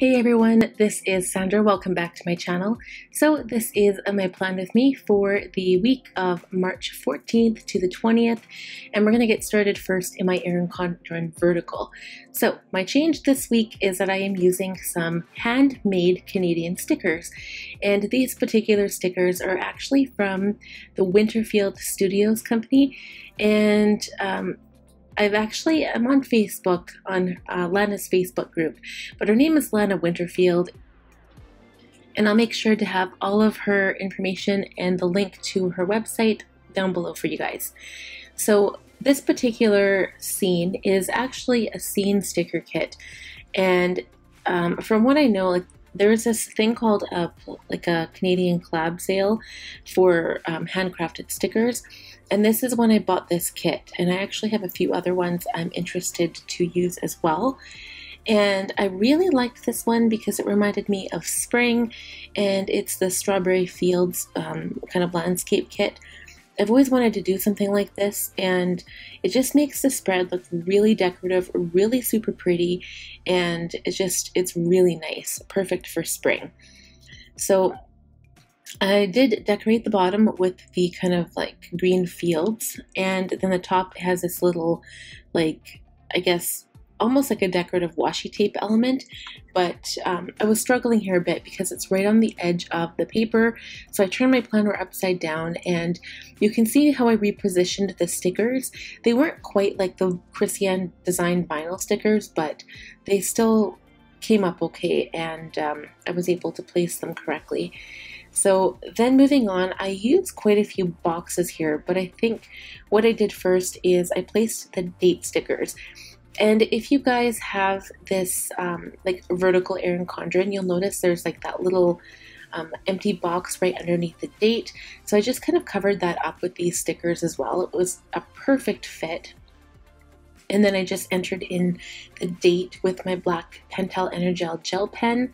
Hey everyone, this is Sandra. Welcome back to my channel. So this is my plan with me for the week of March 14th to the 20th, and we're going to get started first in my Erin Condren vertical. So my change this week is that I am using some handmade Canadian stickers, and these particular stickers are actually from the Winterfield Studios company, and um, I've actually, I'm on Facebook, on uh, Lana's Facebook group, but her name is Lana Winterfield. And I'll make sure to have all of her information and the link to her website down below for you guys. So this particular scene is actually a scene sticker kit. And um, from what I know, like there's this thing called a like a Canadian collab sale for um, handcrafted stickers, and this is when I bought this kit. And I actually have a few other ones I'm interested to use as well. And I really liked this one because it reminded me of spring, and it's the Strawberry Fields um, kind of landscape kit. I've always wanted to do something like this, and it just makes the spread look really decorative, really super pretty, and it's just, it's really nice. Perfect for spring. So I did decorate the bottom with the kind of like green fields, and then the top has this little, like, I guess, almost like a decorative washi tape element, but um, I was struggling here a bit because it's right on the edge of the paper. So I turned my planner upside down and you can see how I repositioned the stickers. They weren't quite like the Christian design vinyl stickers, but they still came up okay and um, I was able to place them correctly. So then moving on, I used quite a few boxes here, but I think what I did first is I placed the date stickers. And if you guys have this um, like vertical Erin Condren, you'll notice there's like that little um, empty box right underneath the date. So I just kind of covered that up with these stickers as well. It was a perfect fit. And then I just entered in the date with my black Pentel Energel gel pen.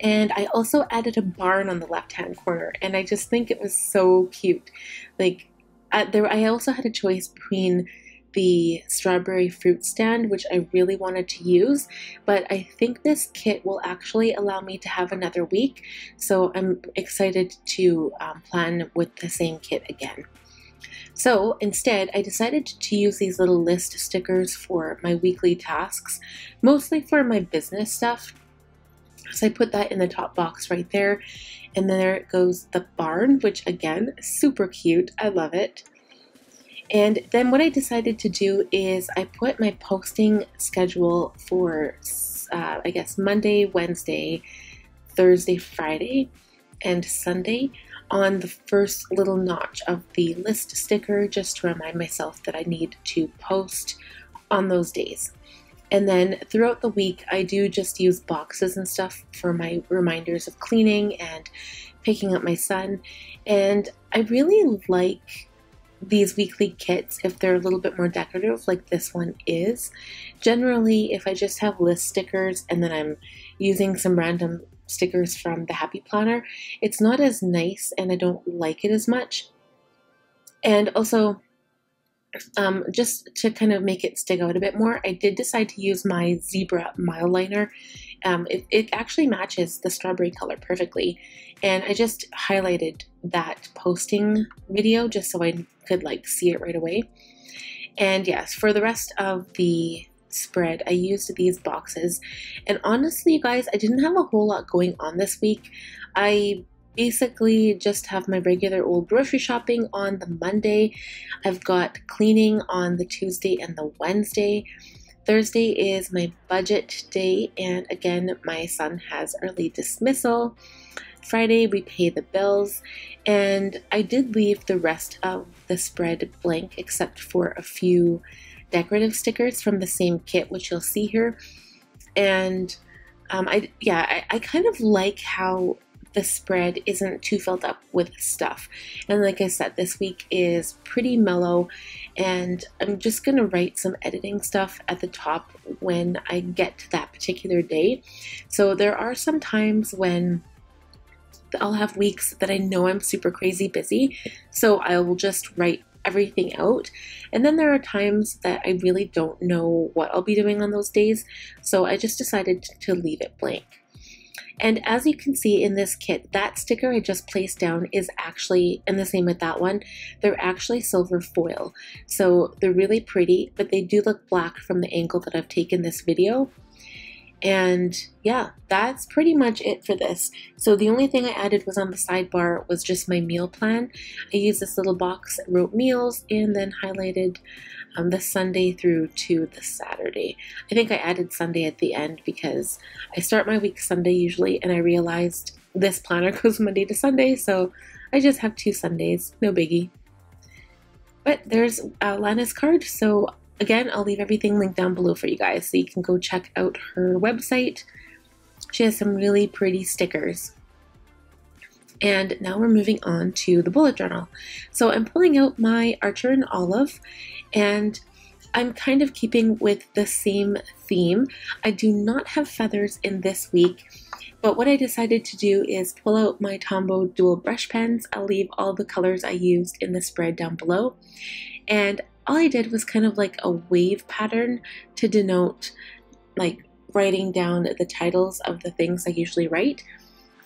And I also added a barn on the left hand corner. And I just think it was so cute. Like, uh, there, I also had a choice between the strawberry fruit stand, which I really wanted to use, but I think this kit will actually allow me to have another week, so I'm excited to um, plan with the same kit again. So instead, I decided to use these little list stickers for my weekly tasks, mostly for my business stuff. So I put that in the top box right there. And then there goes the barn, which again, super cute. I love it. And then what I decided to do is I put my posting schedule for, uh, I guess, Monday, Wednesday, Thursday, Friday, and Sunday on the first little notch of the list sticker just to remind myself that I need to post on those days. And then throughout the week, I do just use boxes and stuff for my reminders of cleaning and picking up my son. And I really like these weekly kits if they're a little bit more decorative like this one is. Generally, if I just have list stickers and then I'm using some random stickers from the Happy Planner, it's not as nice and I don't like it as much. And also, um, just to kind of make it stick out a bit more, I did decide to use my Zebra Mildliner. Um, it, it actually matches the strawberry color perfectly. And I just highlighted that posting video just so I could like see it right away. And yes, for the rest of the spread, I used these boxes. And honestly, you guys, I didn't have a whole lot going on this week. I basically just have my regular old grocery shopping on the Monday. I've got cleaning on the Tuesday and the Wednesday. Thursday is my budget day, and again, my son has early dismissal. Friday, we pay the bills, and I did leave the rest of the spread blank except for a few decorative stickers from the same kit, which you'll see here. And um, I yeah, I, I kind of like how the spread isn't too filled up with stuff. And like I said, this week is pretty mellow, and I'm just gonna write some editing stuff at the top when I get to that particular day. So there are some times when I'll have weeks that I know I'm super crazy busy, so I will just write everything out. And then there are times that I really don't know what I'll be doing on those days, so I just decided to leave it blank. And as you can see in this kit, that sticker I just placed down is actually, and the same with that one, they're actually silver foil. So they're really pretty, but they do look black from the angle that I've taken this video. And yeah, that's pretty much it for this. So the only thing I added was on the sidebar was just my meal plan. I used this little box, wrote meals, and then highlighted um, the Sunday through to the Saturday. I think I added Sunday at the end because I start my week Sunday usually, and I realized this planner goes Monday to Sunday, so I just have two Sundays, no biggie. But there's uh, Lana's card, so Again, I'll leave everything linked down below for you guys so you can go check out her website. She has some really pretty stickers. And now we're moving on to the bullet journal. So I'm pulling out my Archer and Olive and I'm kind of keeping with the same theme. I do not have feathers in this week, but what I decided to do is pull out my Tombow dual brush pens. I'll leave all the colors I used in the spread down below. And all I did was kind of like a wave pattern to denote like writing down the titles of the things I usually write.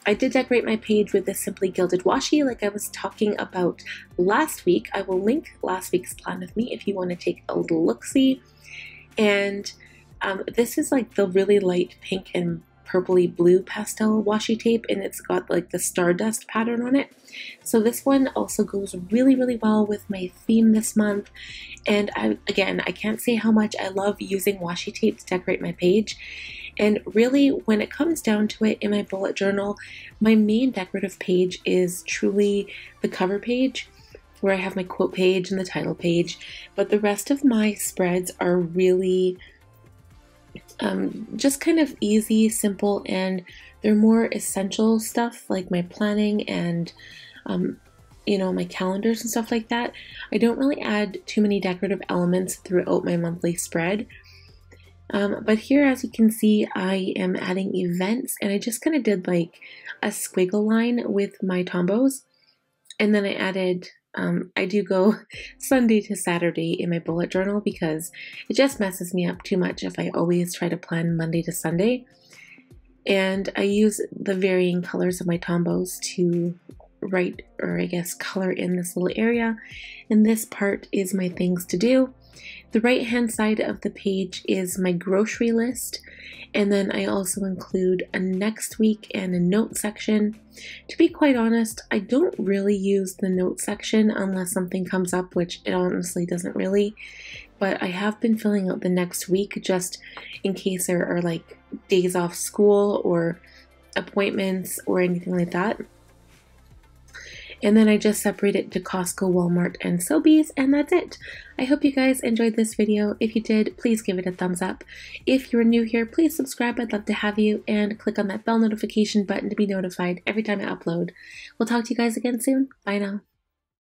I did decorate my page with this Simply Gilded washi like I was talking about last week. I will link last week's plan with me if you want to take a little look-see. And um, this is like the really light pink and purpley blue pastel washi tape and it's got like the stardust pattern on it. So this one also goes really, really well with my theme this month. And I, again, I can't say how much I love using washi tape to decorate my page. And really, when it comes down to it in my bullet journal, my main decorative page is truly the cover page where I have my quote page and the title page, but the rest of my spreads are really um, just kind of easy, simple, and they're more essential stuff like my planning and um, you know my calendars and stuff like that. I don't really add too many decorative elements throughout my monthly spread. Um, but here, as you can see, I am adding events, and I just kind of did like a squiggle line with my Tombows, and then I added um, I do go Sunday to Saturday in my bullet journal because it just messes me up too much if I always try to plan Monday to Sunday. And I use the varying colors of my Tombows to write, or I guess color in this little area. And this part is my things to do. The right hand side of the page is my grocery list and then I also include a next week and a note section. To be quite honest, I don't really use the note section unless something comes up, which it honestly doesn't really. But I have been filling out the next week just in case there are like days off school or appointments or anything like that. And then I just separate it to Costco, Walmart, and Sobeys, and that's it. I hope you guys enjoyed this video. If you did, please give it a thumbs up. If you're new here, please subscribe. I'd love to have you, and click on that bell notification button to be notified every time I upload. We'll talk to you guys again soon. Bye now.